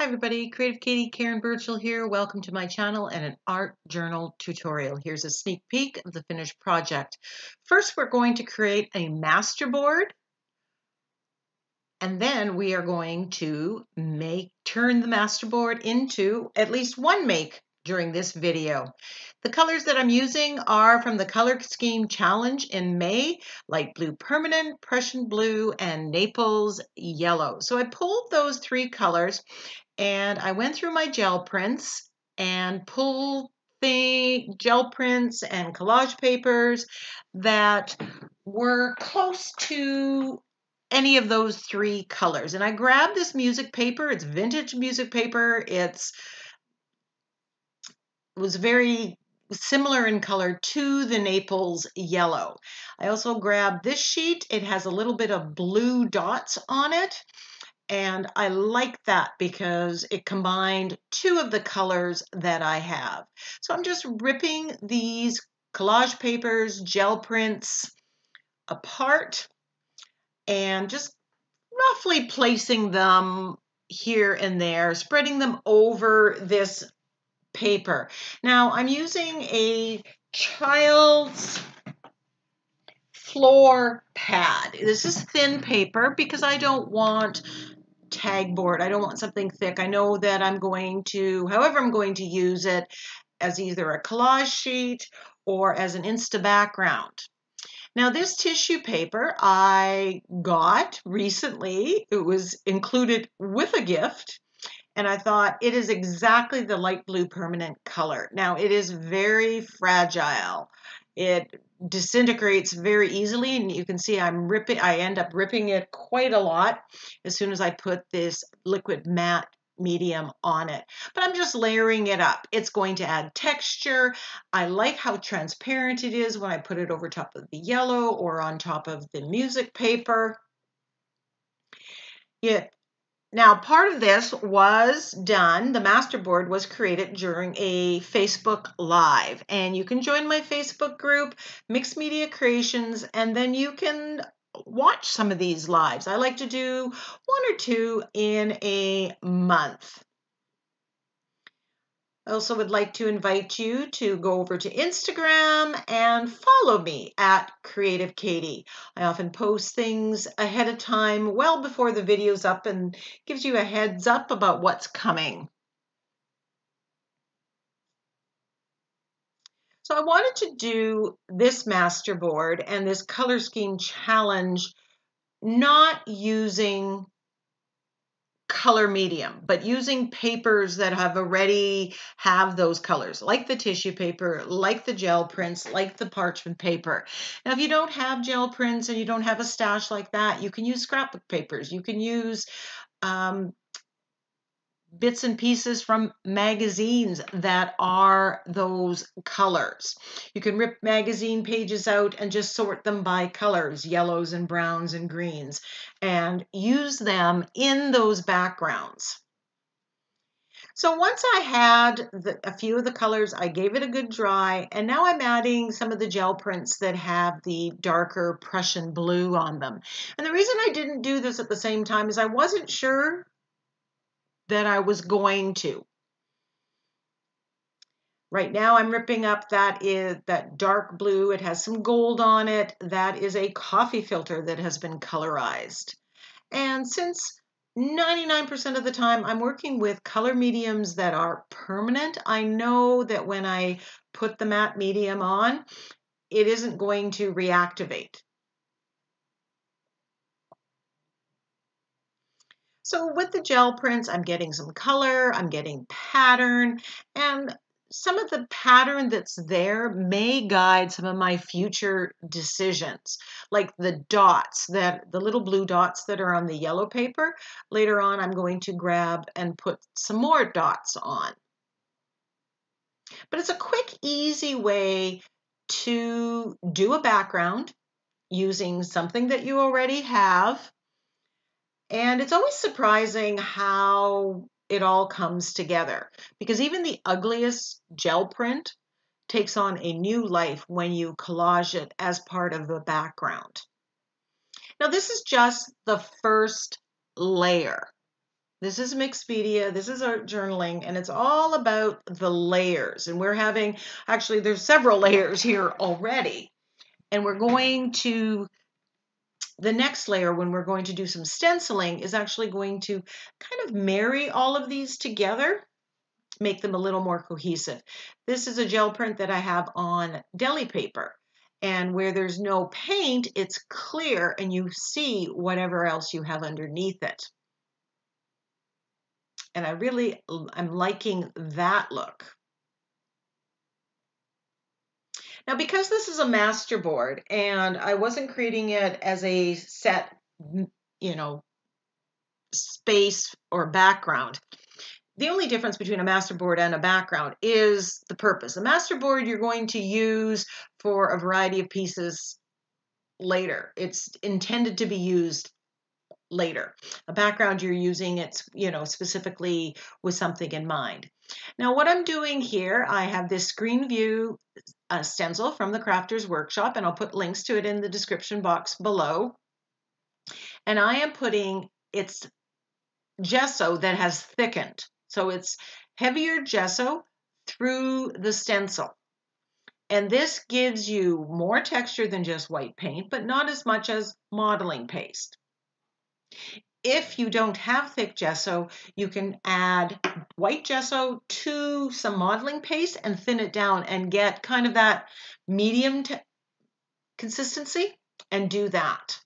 Hi everybody, Creative Kady Karen Burchill here. Welcome to my channel and an art journal tutorial. Here's a sneak peek of the finished project. First, we're going to create a masterboard and then we are going to make turn the masterboard into at least one make during this video. The colors that I'm using are from the Color Scheme Challenge in May, Light Blue Permanent, Prussian Blue, and Naples Yellow. So I pulled those three colors and I went through my gel prints and pulled the gel prints and collage papers that were close to any of those three colors. And I grabbed this music paper. It's vintage music paper. It's it was very similar in color to the Naples yellow. I also grabbed this sheet. It has a little bit of blue dots on it. And I like that because it combined two of the colors that I have. So I'm just ripping these collage papers, gel prints apart and just roughly placing them here and there, spreading them over this paper. Now I'm using a child's floor pad. This is thin paper because I don't want tag board. I don't want something thick. I know that I'm going to, however I'm going to use it, as either a collage sheet or as an Insta background. Now this tissue paper I got recently. It was included with a gift and I thought it is exactly the light blue permanent color. Now it is very fragile. It disintegrates very easily and you can see I'm ripping I end up ripping it quite a lot as soon as I put this liquid matte medium on it but I'm just layering it up it's going to add texture I like how transparent it is when I put it over top of the yellow or on top of the music paper it now, part of this was done, the masterboard was created during a Facebook Live. And you can join my Facebook group, Mixed Media Creations, and then you can watch some of these lives. I like to do one or two in a month. I also would like to invite you to go over to Instagram and follow me at Creative Kady. I often post things ahead of time, well before the video's up, and gives you a heads up about what's coming. So I wanted to do this masterboard and this color scheme challenge not using color medium, but using papers that have already have those colors, like the tissue paper, like the gel prints, like the parchment paper. Now, if you don't have gel prints and you don't have a stash like that, you can use scrapbook papers. You can use um, bits and pieces from magazines that are those colors. You can rip magazine pages out and just sort them by colors, yellows and browns and greens, and use them in those backgrounds. So once I had the, a few of the colors, I gave it a good dry, and now I'm adding some of the gel prints that have the darker Prussian blue on them. And the reason I didn't do this at the same time is I wasn't sure that I was going to. Right now I'm ripping up that is that dark blue. It has some gold on it. That is a coffee filter that has been colorized. And since 99% of the time I'm working with color mediums that are permanent, I know that when I put the matte medium on, it isn't going to reactivate. So with the gel prints, I'm getting some color, I'm getting pattern, and some of the pattern that's there may guide some of my future decisions, like the dots that the little blue dots that are on the yellow paper. Later on, I'm going to grab and put some more dots on. But it's a quick, easy way to do a background using something that you already have and it's always surprising how it all comes together because even the ugliest gel print takes on a new life when you collage it as part of the background. Now, this is just the first layer. This is mixed media, this is art journaling, and it's all about the layers. And we're having, actually, there's several layers here already. And we're going to, the next layer when we're going to do some stenciling is actually going to kind of marry all of these together, make them a little more cohesive. This is a gel print that I have on deli paper. And where there's no paint, it's clear and you see whatever else you have underneath it and I really I'm liking that look. Now, because this is a master board and I wasn't creating it as a set, you know, space or background, the only difference between a master board and a background is the purpose. A master board you're going to use for a variety of pieces later. It's intended to be used later. A background you're using it's, you know, specifically with something in mind. Now what I'm doing here, I have this screen view uh, stencil from the Crafters Workshop, and I'll put links to it in the description box below. And I am putting its gesso that has thickened. So it's heavier gesso through the stencil. And this gives you more texture than just white paint, but not as much as modeling paste. If you don't have thick gesso, you can add white gesso to some modeling paste and thin it down and get kind of that medium consistency and do that.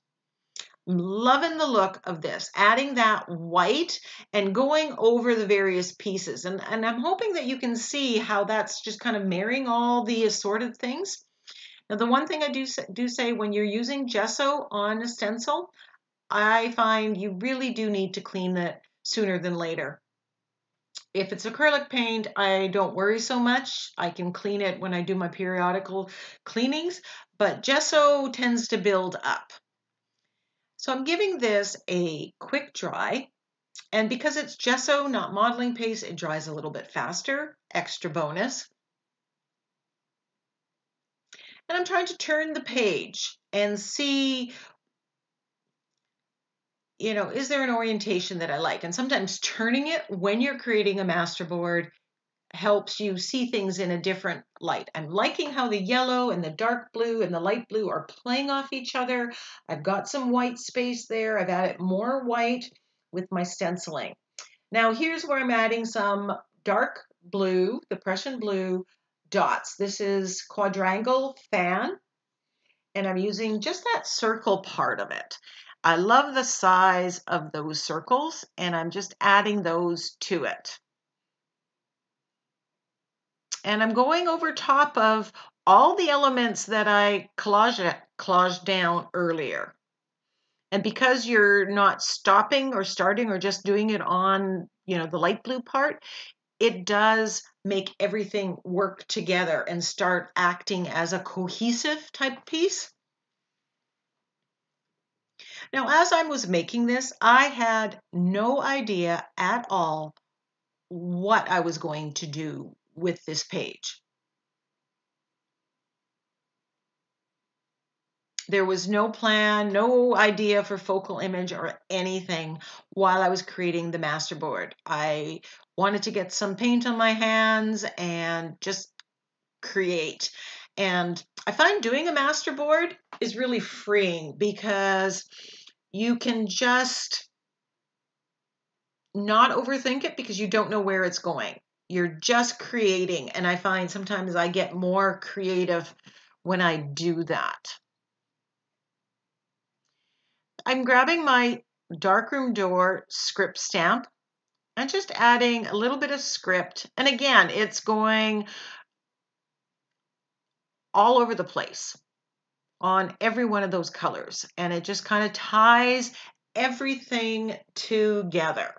I'm loving the look of this, adding that white and going over the various pieces. And, and I'm hoping that you can see how that's just kind of marrying all the assorted things. Now, the one thing I do, do say when you're using gesso on a stencil, I find you really do need to clean it sooner than later. If it's acrylic paint, I don't worry so much. I can clean it when I do my periodical cleanings, but gesso tends to build up. So I'm giving this a quick dry. And because it's gesso, not modeling paste, it dries a little bit faster, extra bonus. And I'm trying to turn the page and see you know, is there an orientation that I like? And sometimes turning it when you're creating a master board helps you see things in a different light. I'm liking how the yellow and the dark blue and the light blue are playing off each other. I've got some white space there. I've added more white with my stenciling. Now here's where I'm adding some dark blue, the Prussian blue dots. This is quadrangle fan and I'm using just that circle part of it. I love the size of those circles and I'm just adding those to it. And I'm going over top of all the elements that I collage, collaged down earlier. And because you're not stopping or starting or just doing it on, you know, the light blue part, it does make everything work together and start acting as a cohesive type piece. Now, as I was making this, I had no idea at all what I was going to do with this page. There was no plan, no idea for focal image or anything while I was creating the master board. I wanted to get some paint on my hands and just create. And I find doing a master board is really freeing because you can just not overthink it because you don't know where it's going. You're just creating. And I find sometimes I get more creative when I do that. I'm grabbing my darkroom door script stamp and just adding a little bit of script. And again, it's going all over the place on every one of those colors. And it just kind of ties everything together.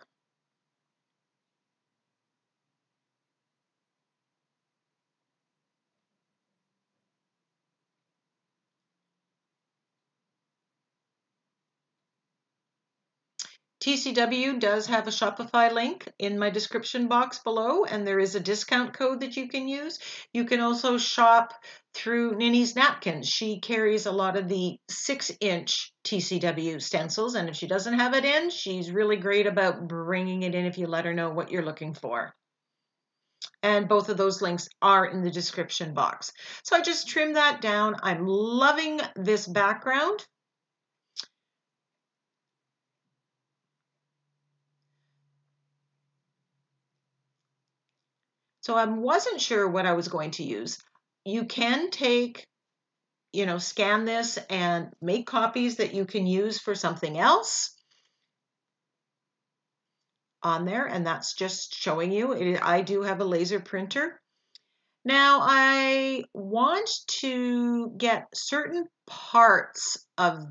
TCW does have a Shopify link in my description box below, and there is a discount code that you can use. You can also shop through Ninny's Napkins. She carries a lot of the six inch TCW stencils, and if she doesn't have it in, she's really great about bringing it in if you let her know what you're looking for. And both of those links are in the description box. So I just trimmed that down. I'm loving this background. So I wasn't sure what I was going to use. You can take, you know, scan this and make copies that you can use for something else on there. And that's just showing you. It, I do have a laser printer. Now I want to get certain parts of,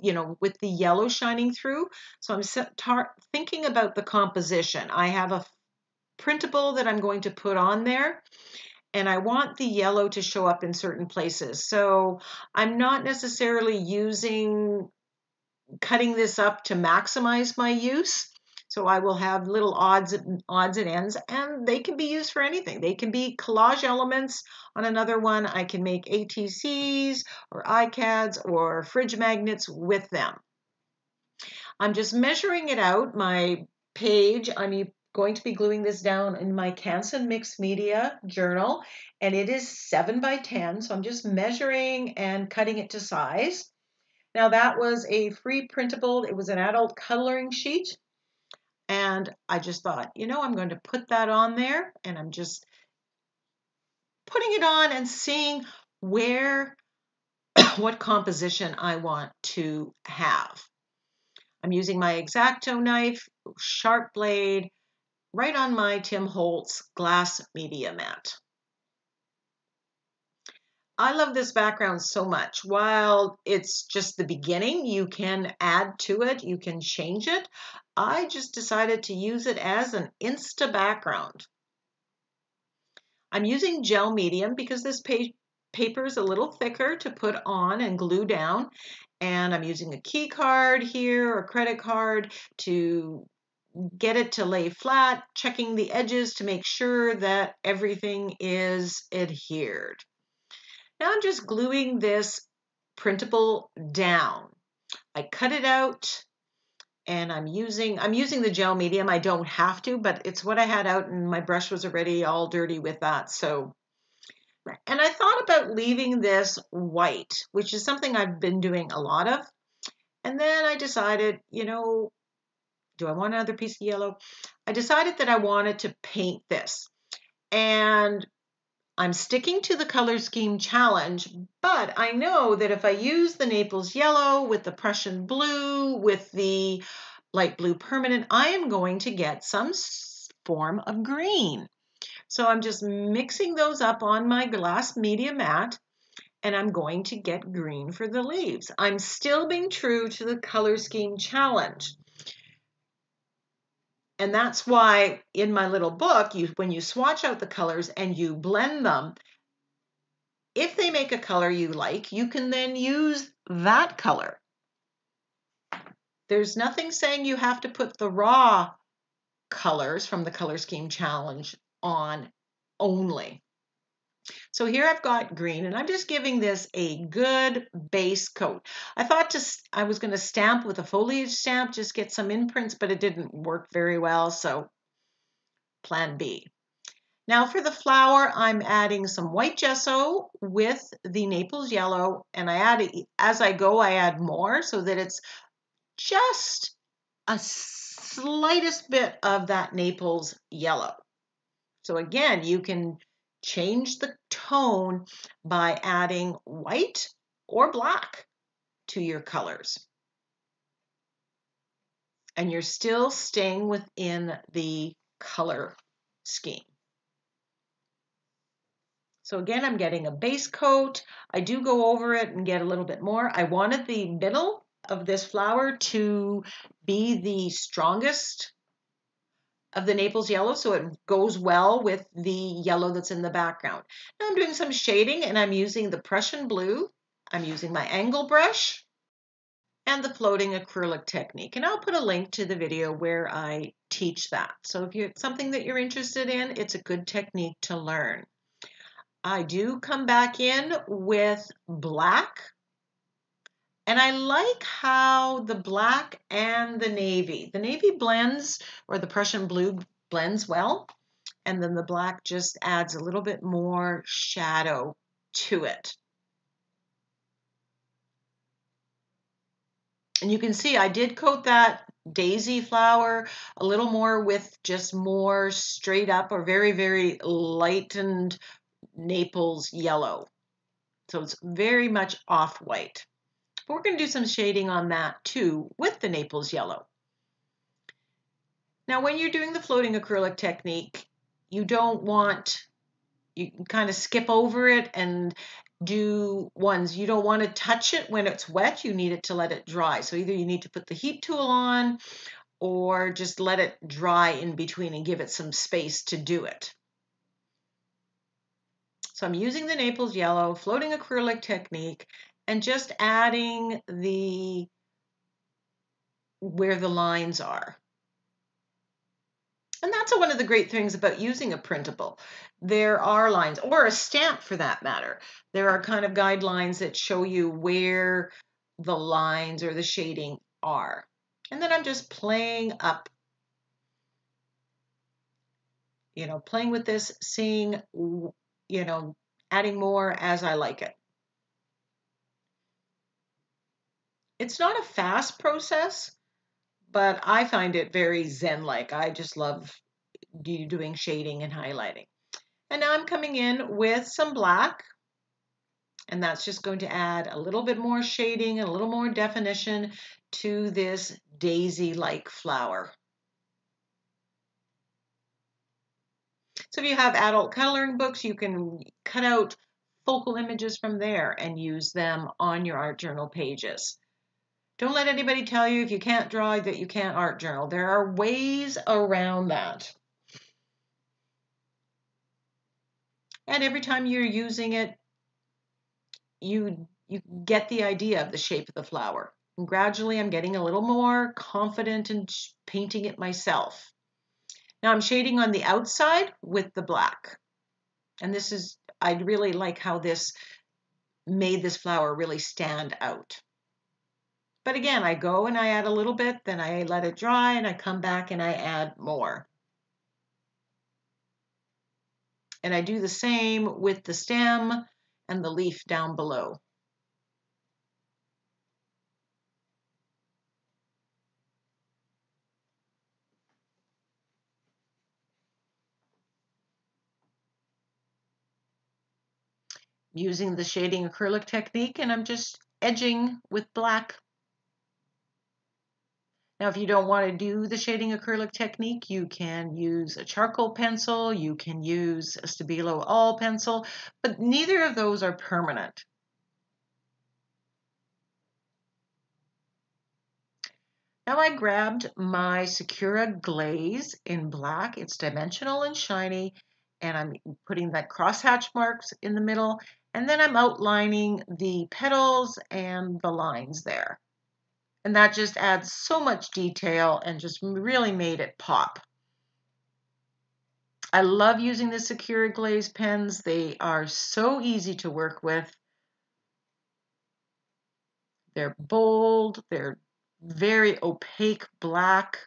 you know, with the yellow shining through. So I'm thinking about the composition. I have a printable that I'm going to put on there. And I want the yellow to show up in certain places. So I'm not necessarily using cutting this up to maximize my use. So I will have little odds and odds and ends, and they can be used for anything. They can be collage elements. On another one, I can make ATCs or ICADs or fridge magnets with them. I'm just measuring it out. My page, I'm going to be gluing this down in my Canson Mixed Media journal, and it is 7 by 10, so I'm just measuring and cutting it to size. Now that was a free printable, it was an adult coloring sheet, and I just thought, you know, I'm going to put that on there, and I'm just putting it on and seeing where, what composition I want to have. I'm using my X-Acto knife, sharp blade, right on my Tim Holtz glass media mat. I love this background so much. While it's just the beginning, you can add to it, you can change it. I just decided to use it as an Insta background. I'm using gel medium because this paper is a little thicker to put on and glue down. And I'm using a key card here or credit card to get it to lay flat, checking the edges to make sure that everything is adhered. Now I'm just gluing this printable down. I cut it out and I'm using I'm using the gel medium. I don't have to, but it's what I had out and my brush was already all dirty with that. So and I thought about leaving this white, which is something I've been doing a lot of. And then I decided, you know, do I want another piece of yellow? I decided that I wanted to paint this. And I'm sticking to the color scheme challenge, but I know that if I use the Naples yellow with the Prussian blue, with the light blue permanent, I am going to get some form of green. So I'm just mixing those up on my glass media mat and I'm going to get green for the leaves. I'm still being true to the color scheme challenge. And that's why in my little book, you when you swatch out the colors and you blend them, if they make a color you like, you can then use that color. There's nothing saying you have to put the raw colors from the color scheme challenge on only. So here I've got green and I'm just giving this a good base coat. I thought to, I was going to stamp with a foliage stamp, just get some imprints, but it didn't work very well. So plan B. Now for the flower, I'm adding some white gesso with the Naples yellow and I add it as I go, I add more so that it's just a slightest bit of that Naples yellow. So again, you can change the tone by adding white or black to your colors. And you're still staying within the color scheme. So again, I'm getting a base coat. I do go over it and get a little bit more. I wanted the middle of this flower to be the strongest of the Naples yellow so it goes well with the yellow that's in the background. Now I'm doing some shading and I'm using the Prussian blue. I'm using my angle brush and the floating acrylic technique. And I'll put a link to the video where I teach that. So if it's something that you're interested in, it's a good technique to learn. I do come back in with black. And I like how the black and the navy, the navy blends, or the Prussian blue blends well. And then the black just adds a little bit more shadow to it. And you can see I did coat that daisy flower a little more with just more straight up or very, very lightened Naples yellow. So it's very much off-white. But we're going to do some shading on that too with the Naples yellow. Now when you're doing the floating acrylic technique, you don't want, you kind of skip over it and do ones. You don't want to touch it when it's wet. You need it to let it dry. So either you need to put the heat tool on or just let it dry in between and give it some space to do it. So I'm using the Naples yellow floating acrylic technique and just adding the where the lines are. And that's one of the great things about using a printable. There are lines, or a stamp for that matter. There are kind of guidelines that show you where the lines or the shading are. And then I'm just playing up, you know, playing with this, seeing, you know, adding more as I like it. It's not a fast process but I find it very zen-like. I just love doing shading and highlighting. And now I'm coming in with some black, and that's just going to add a little bit more shading, and a little more definition to this daisy-like flower. So if you have adult coloring books, you can cut out focal images from there and use them on your art journal pages. Don't let anybody tell you if you can't draw that you can't art journal. There are ways around that. And every time you're using it, you you get the idea of the shape of the flower. And gradually I'm getting a little more confident in painting it myself. Now I'm shading on the outside with the black. And this is, I really like how this made this flower really stand out. But again, I go and I add a little bit, then I let it dry and I come back and I add more. And I do the same with the stem and the leaf down below. Using the shading acrylic technique and I'm just edging with black now, if you don't want to do the shading acrylic technique, you can use a charcoal pencil, you can use a Stabilo All pencil, but neither of those are permanent. Now I grabbed my Sakura glaze in black. It's dimensional and shiny, and I'm putting that crosshatch marks in the middle, and then I'm outlining the petals and the lines there. And that just adds so much detail and just really made it pop. I love using the Sakura Glaze pens. They are so easy to work with. They're bold, they're very opaque black.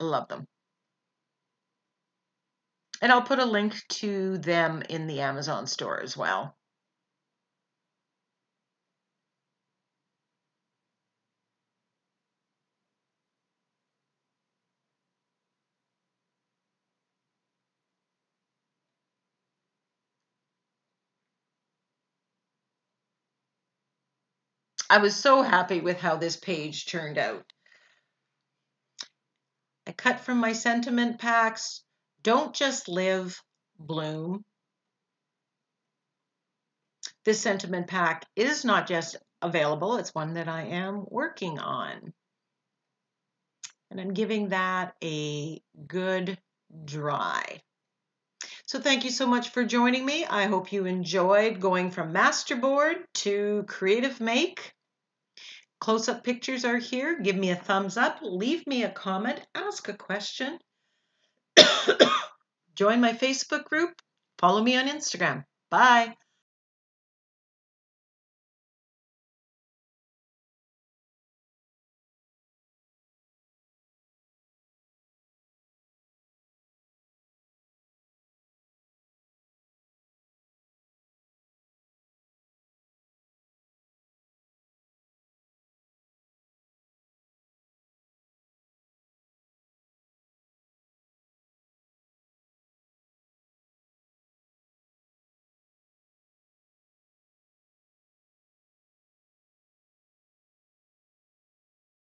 I love them. And I'll put a link to them in the Amazon store as well. I was so happy with how this page turned out. I cut from my sentiment packs. Don't just live, bloom. This sentiment pack is not just available, it's one that I am working on. And I'm giving that a good dry. So thank you so much for joining me. I hope you enjoyed going from masterboard to creative make. Close up pictures are here. Give me a thumbs up, leave me a comment, ask a question. Join my Facebook group, follow me on Instagram. Bye.